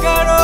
cáscaro